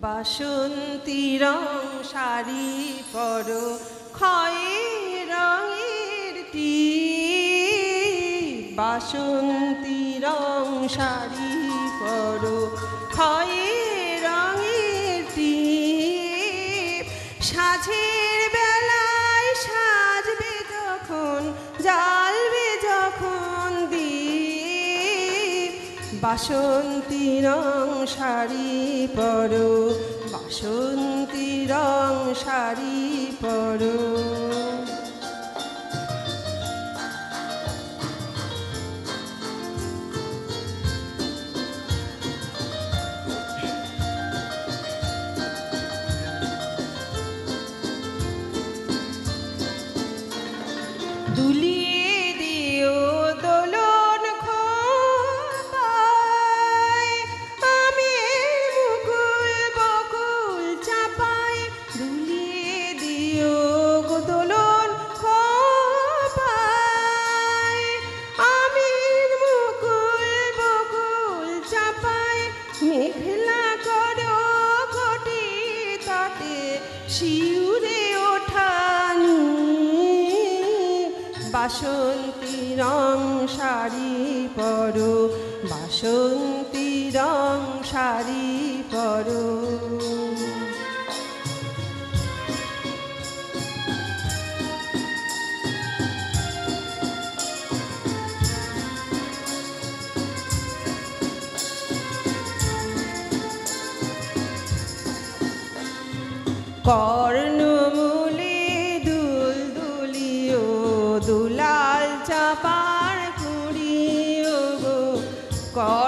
বাসন্তী রং শাড়ি পর, খয়ের রঙের টি বাসন্তী রং শাড়ি পর খয়ে রঙের টি সাঝের বাসন্তী রং শাড়ি পরো বাসন্তী রং শাড়ি পরো। দুলিয়ে শিউরে ওঠানি। বাসন্তী রং শাড়ি পরো বাসন্তী রং শাড়ি পরো। কর্ণমূলে দুল দুলিও দুলাল চাপার কুড়িও গো। কর্ণমূলে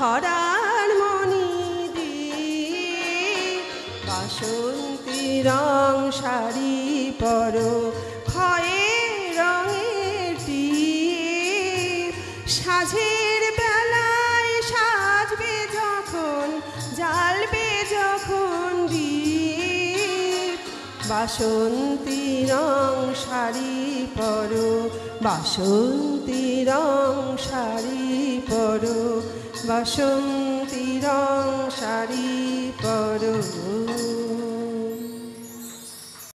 ধরার মনি বাসন্তী রং শাড়ি পরো খয়ে রঙের টিপ। সাঝের বেলায় সাজবে যখন, জ্বালবে যখন বাসন্তী রং শাড়ি পরো, বাসন্তী রং শাড়ি পরো বাসন্তী রং শাড়ি পরো।